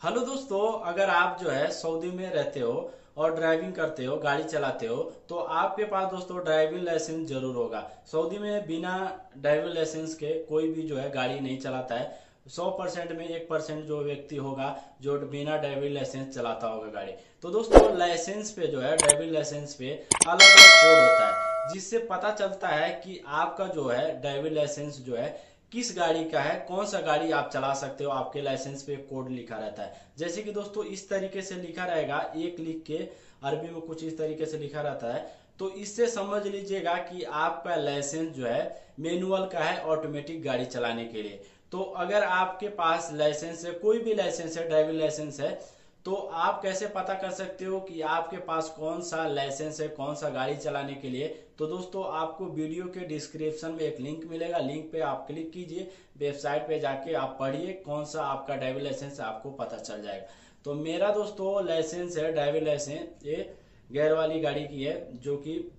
Hello दोस्तों, अगर आप जो है सऊदी में रहते हो और ड्राइविंग करते हो, गाड़ी चलाते हो तो आपके पास दोस्तों ड्राइविंग लाइसेंस ज़रूर होगा। सऊदी में बिना ड्राइविंग लाइसेंस के कोई भी जो है गाड़ी नहीं चलाता है। सौ परसेंट में एक परसेंट जो व्यक्ति होगा, जो बिना ड्राइविंग लाइसेंस चलाता होगा गाड़ी। तो दोस्तों लाइसेंस पे जो है ड्राइविंग लाइसेंस पे अलग अलग कोड होता है, जिससे पता चलता है कि आपका जो है ड्राइविंग लाइसेंस जो है किस गाड़ी का है, कौन सा गाड़ी आप चला सकते हो, आपके लाइसेंस पे कोड लिखा रहता है। जैसे कि दोस्तों, इस तरीके से लिखा रहेगा, एक लिख के अरबी में कुछ इस तरीके से लिखा रहता है। तो इससे समझ लीजिएगा कि आपका लाइसेंस जो है मैनुअल का है ऑटोमेटिक गाड़ी चलाने के लिए। तो अगर आपके पास लाइसेंस है, कोई भी लाइसेंस है ड्राइविंग लाइसेंस है तो आप कैसे पता कर सकते हो कि आपके पास कौन सा लाइसेंस है, कौन सा गाड़ी चलाने के लिए? तो दोस्तों, आपको वीडियो के डिस्क्रिप्शन में एक लिंक मिलेगा। लिंक पे आप क्लिक कीजिए, वेबसाइट पे जाके आप पढ़िए कौन सा आपका ड्राइविंग लाइसेंस आपको पता चल जाएगा। तो मेरा दोस्तों, लाइसेंस है, ड्राइविंग लाइसेंस, ये गैर वाली गाड़ी की है, जो कि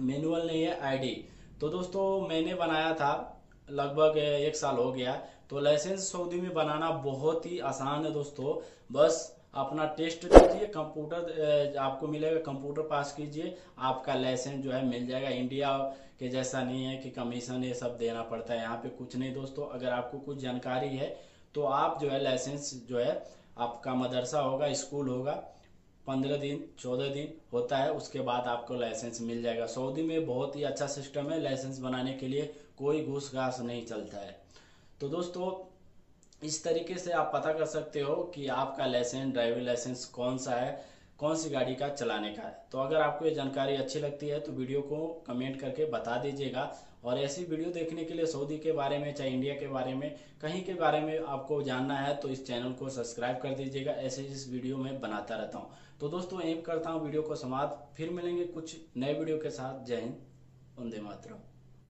मैनुअल नहीं है आईडी तो दोस्तों, मैंने बनाया था, लगभग, एक साल हो गया। तो लाइसेंस सऊदी में बनाना बहुत ही आसान है दोस्तों। बस अपना टेस्ट दीजिए कंप्यूटर आपको मिलेगा, कंप्यूटर पास कीजिए, आपका लाइसेंस जो है मिल जाएगा। इंडिया के जैसा नहीं है कि कमीशन ये सब देना पड़ता है, यहाँ पे कुछ नहीं दोस्तों। अगर आपको कुछ जानकारी है तो आप जो है लाइसेंस जो है, आपका मदरसा होगा स्कूल होगा, पंद्रह दिन, चौदह दिन होता है, उसके बाद आपको लाइसेंस मिल जाएगा। सऊदी में बहुत ही अच्छा सिस्टम है लाइसेंस बनाने के लिए कोई घूस घास नहीं चलता है। तो दोस्तों इस तरीके से आप पता कर सकते हो कि आपका लाइसेंस ड्राइविंग लाइसेंस कौन सा है, कौन सी गाड़ी का चलाने का है। तो अगर आपको ये जानकारी अच्छी लगती है तो वीडियो को कमेंट करके बता दीजिएगा। और ऐसी वीडियो देखने के लिए सऊदी के बारे में, चाहे इंडिया के बारे में, कहीं के बारे में आपको जानना है तो इस चैनल को सब्सक्राइब कर दीजिएगा। ऐसे इस वीडियो में बनाता रहता हूँ। तो दोस्तों एम करता हूँ वीडियो को समाप्त। फिर मिलेंगे कुछ नए वीडियो के साथ। जय हिंद, वंदे मातरम।